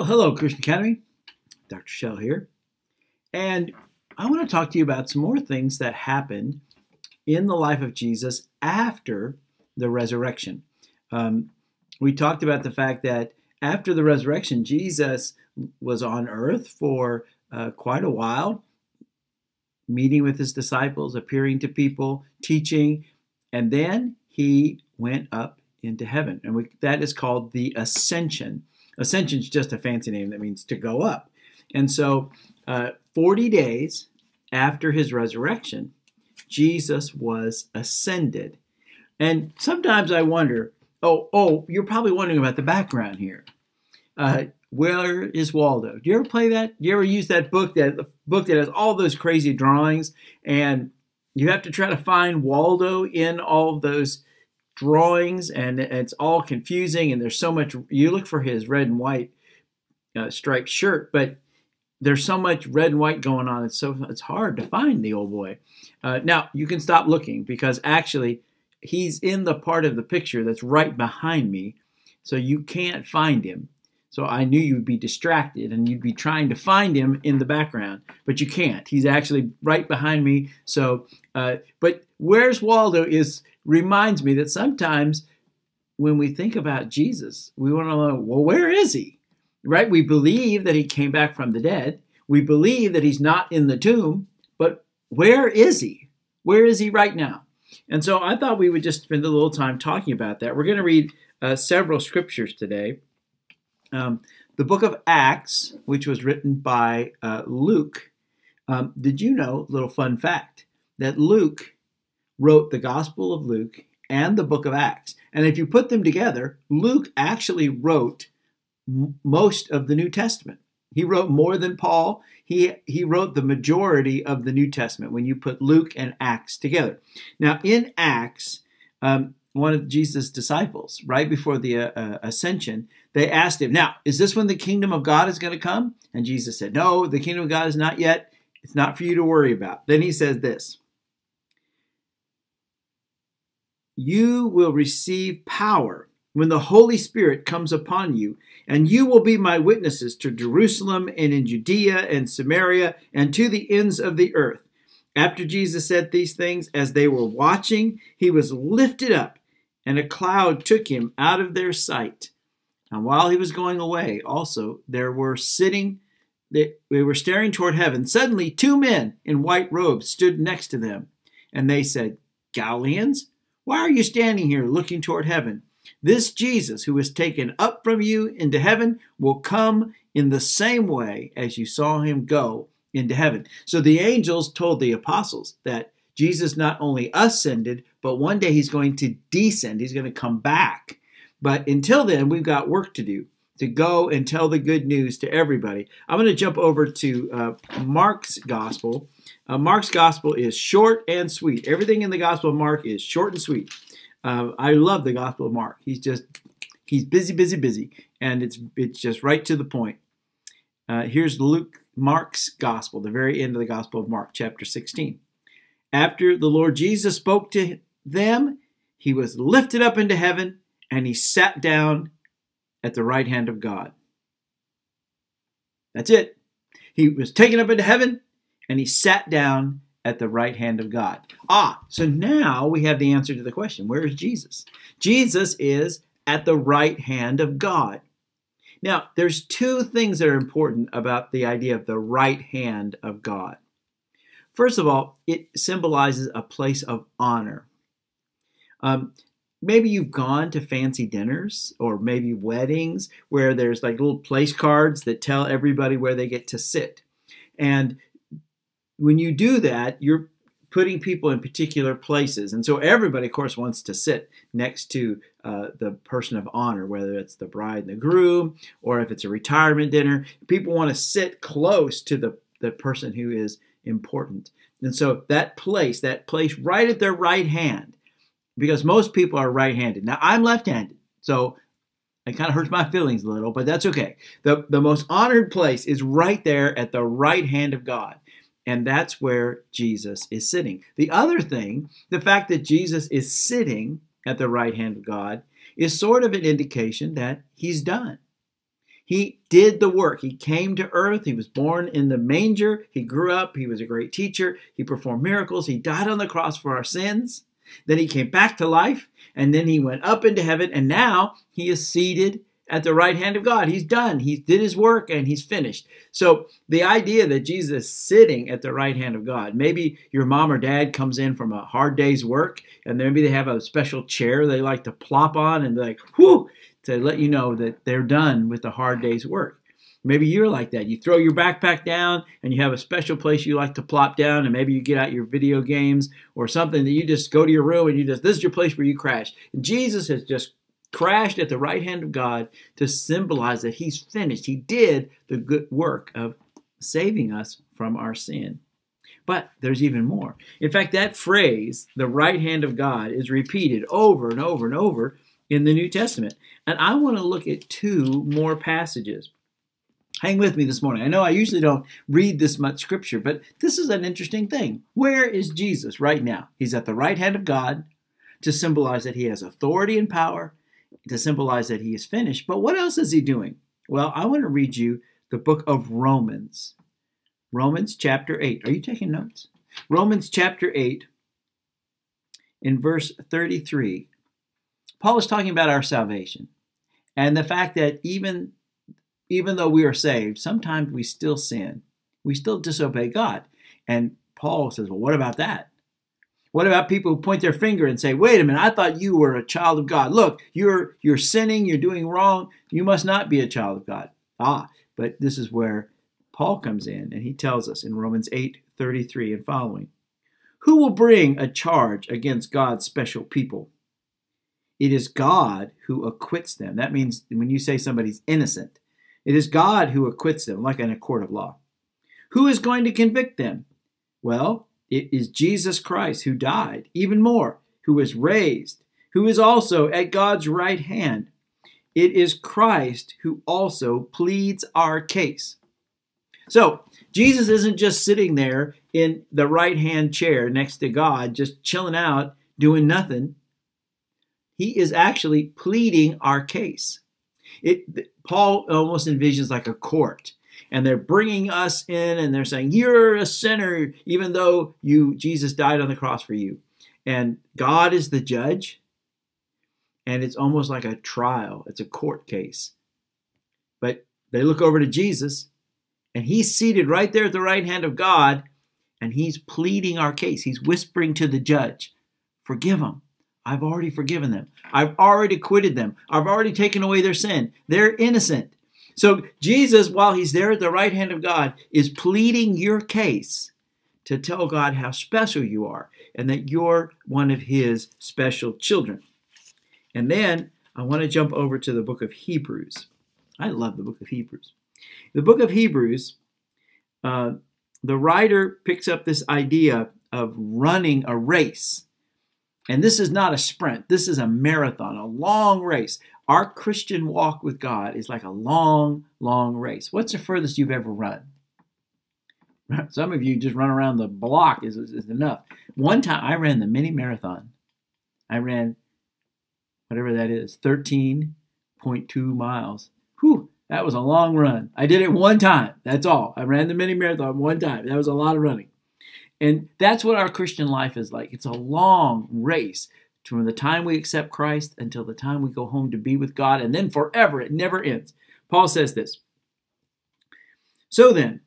Well, hello, Christian Academy. Dr. Shell here. And I want to talk to you about some more things that happened in the life of Jesus after the resurrection. Um, we talked about the fact that after the resurrection, Jesus was on earth for uh, quite a while, meeting with his disciples, appearing to people, teaching, and then he went up into heaven. And we, that is called the ascension. Ascension is just a fancy name that means to go up. And so, uh, 40 days after his resurrection, Jesus was ascended. And sometimes I wonder, oh, oh, you're probably wondering about the background here. Uh, where is Waldo? Do you ever play that? Do you ever use that book that the book that has all those crazy drawings and you have to try to find Waldo in all those drawings and it's all confusing and there's so much you look for his red and white uh, striped shirt but there's so much red and white going on it's so it's hard to find the old boy uh, now you can stop looking because actually he's in the part of the picture that's right behind me so you can't find him so I knew you'd be distracted and you'd be trying to find him in the background, but you can't. He's actually right behind me. So, uh, but where's Waldo is reminds me that sometimes when we think about Jesus, we want to know, well, where is he? Right? We believe that he came back from the dead. We believe that he's not in the tomb, but where is he? Where is he right now? And so I thought we would just spend a little time talking about that. We're going to read uh, several scriptures today. Um, the book of Acts, which was written by uh, Luke, um, did you know, little fun fact, that Luke wrote the Gospel of Luke and the book of Acts. And if you put them together, Luke actually wrote most of the New Testament. He wrote more than Paul. He, he wrote the majority of the New Testament when you put Luke and Acts together. Now, in Acts, um, one of Jesus' disciples, right before the uh, uh, ascension, they asked him, Now, is this when the kingdom of God is going to come? And Jesus said, No, the kingdom of God is not yet. It's not for you to worry about. Then he says this You will receive power when the Holy Spirit comes upon you, and you will be my witnesses to Jerusalem and in Judea and Samaria and to the ends of the earth. After Jesus said these things, as they were watching, he was lifted up and a cloud took him out of their sight. And while he was going away, also there were sitting, they, were staring toward heaven. Suddenly, two men in white robes stood next to them, and they said, Galileans, why are you standing here looking toward heaven? This Jesus, who was taken up from you into heaven, will come in the same way as you saw him go into heaven. So the angels told the apostles that Jesus not only ascended, but one day he's going to descend. He's going to come back. But until then, we've got work to do to go and tell the good news to everybody. I'm going to jump over to uh, Mark's gospel. Uh, Mark's gospel is short and sweet. Everything in the gospel of Mark is short and sweet. Uh, I love the gospel of Mark. He's just he's busy, busy, busy, and it's it's just right to the point. Uh, here's Luke Mark's gospel, the very end of the gospel of Mark, chapter 16. After the Lord Jesus spoke to them, he was lifted up into heaven and he sat down at the right hand of God. That's it. He was taken up into heaven and he sat down at the right hand of God. Ah, so now we have the answer to the question where is Jesus? Jesus is at the right hand of God. Now, there's two things that are important about the idea of the right hand of God. First of all, it symbolizes a place of honor. Um, maybe you've gone to fancy dinners or maybe weddings where there's like little place cards that tell everybody where they get to sit. And when you do that, you're putting people in particular places. And so everybody, of course, wants to sit next to uh, the person of honor, whether it's the bride and the groom or if it's a retirement dinner. People want to sit close to the, the person who is important. And so that place, that place right at their right hand, because most people are right handed. Now, I'm left handed, so it kind of hurts my feelings a little, but that's okay. The, the most honored place is right there at the right hand of God. And that's where Jesus is sitting. The other thing, the fact that Jesus is sitting at the right hand of God, is sort of an indication that he's done. He did the work. He came to earth. He was born in the manger. He grew up. He was a great teacher. He performed miracles. He died on the cross for our sins. Then he came back to life. And then he went up into heaven. And now he is seated at the right hand of God. He's done. He did his work and he's finished. So the idea that Jesus is sitting at the right hand of God, maybe your mom or dad comes in from a hard day's work and maybe they have a special chair they like to plop on and be like, whoo, to let you know that they're done with the hard day's work. Maybe you're like that. You throw your backpack down and you have a special place you like to plop down, and maybe you get out your video games or something that you just go to your room and you just, this is your place where you crash. And Jesus has just crashed at the right hand of God to symbolize that he's finished. He did the good work of saving us from our sin. But there's even more. In fact, that phrase, the right hand of God, is repeated over and over and over in the New Testament. And I want to look at two more passages. Hang with me this morning. I know I usually don't read this much scripture, but this is an interesting thing. Where is Jesus right now? He's at the right hand of God to symbolize that he has authority and power to symbolize that he is finished. But what else is he doing? Well, I want to read you the book of Romans. Romans chapter 8. Are you taking notes? Romans chapter 8, in verse 33. Paul is talking about our salvation and the fact that even, even though we are saved, sometimes we still sin. We still disobey God. And Paul says, Well, what about that? What about people who point their finger and say, "Wait a minute, I thought you were a child of God. Look, you're you're sinning, you're doing wrong. You must not be a child of God." Ah, but this is where Paul comes in and he tells us in Romans 8:33 and following, "Who will bring a charge against God's special people? It is God who acquits them." That means when you say somebody's innocent, it is God who acquits them like in a court of law. Who is going to convict them? Well, it is Jesus Christ who died, even more, who was raised, who is also at God's right hand. It is Christ who also pleads our case. So, Jesus isn't just sitting there in the right hand chair next to God, just chilling out, doing nothing. He is actually pleading our case. It, Paul almost envisions like a court and they're bringing us in and they're saying you're a sinner even though you Jesus died on the cross for you and God is the judge and it's almost like a trial it's a court case but they look over to Jesus and he's seated right there at the right hand of God and he's pleading our case he's whispering to the judge forgive them I've already forgiven them. I've already acquitted them. I've already taken away their sin. They're innocent. So Jesus, while he's there at the right hand of God, is pleading your case to tell God how special you are and that you're one of his special children. And then I want to jump over to the book of Hebrews. I love the book of Hebrews. The book of Hebrews, uh, the writer picks up this idea of running a race. And this is not a sprint, this is a marathon, a long race. Our Christian walk with God is like a long, long race. What's the furthest you've ever run? Some of you just run around the block is, is enough. One time I ran the mini marathon. I ran whatever that is, 13.2 miles. Whew, that was a long run. I did it one time. That's all. I ran the mini marathon one time. That was a lot of running. And that's what our Christian life is like. It's a long race from the time we accept Christ until the time we go home to be with God, and then forever. It never ends. Paul says this. So then,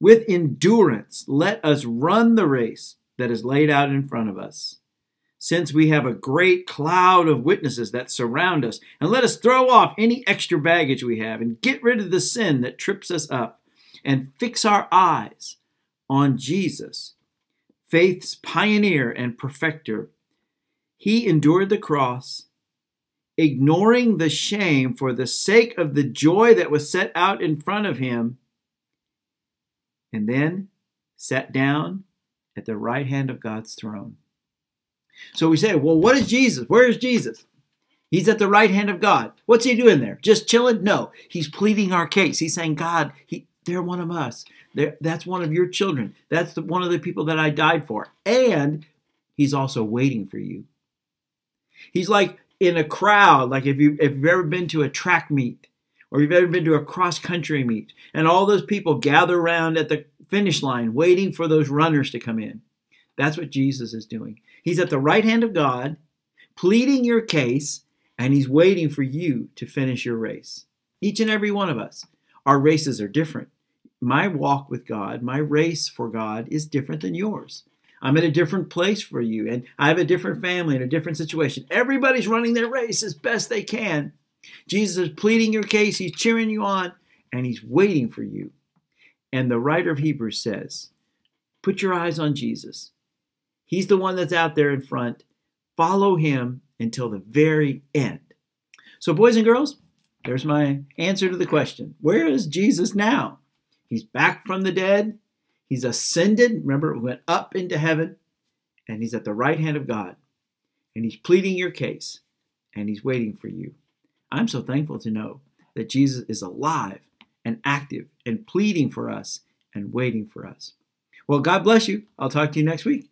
with endurance, let us run the race that is laid out in front of us. Since we have a great cloud of witnesses that surround us, and let us throw off any extra baggage we have and get rid of the sin that trips us up and fix our eyes on Jesus, faith's pioneer and perfecter he endured the cross, ignoring the shame for the sake of the joy that was set out in front of him, and then sat down at the right hand of God's throne. So we say, well, what is Jesus? Where is Jesus? He's at the right hand of God. What's he doing there? Just chilling? No. He's pleading our case. He's saying, God, he, they're one of us. They're, that's one of your children. That's the, one of the people that I died for. And he's also waiting for you. He's like in a crowd, like if you if you've ever been to a track meet or you've ever been to a cross country meet and all those people gather around at the finish line waiting for those runners to come in. That's what Jesus is doing. He's at the right hand of God, pleading your case, and he's waiting for you to finish your race. Each and every one of us. Our races are different. My walk with God, my race for God is different than yours. I'm in a different place for you, and I have a different family and a different situation. Everybody's running their race as best they can. Jesus is pleading your case, he's cheering you on, and he's waiting for you. And the writer of Hebrews says, Put your eyes on Jesus. He's the one that's out there in front. Follow him until the very end. So, boys and girls, there's my answer to the question Where is Jesus now? He's back from the dead. He's ascended. Remember, went up into heaven, and he's at the right hand of God. And he's pleading your case, and he's waiting for you. I'm so thankful to know that Jesus is alive and active and pleading for us and waiting for us. Well, God bless you. I'll talk to you next week.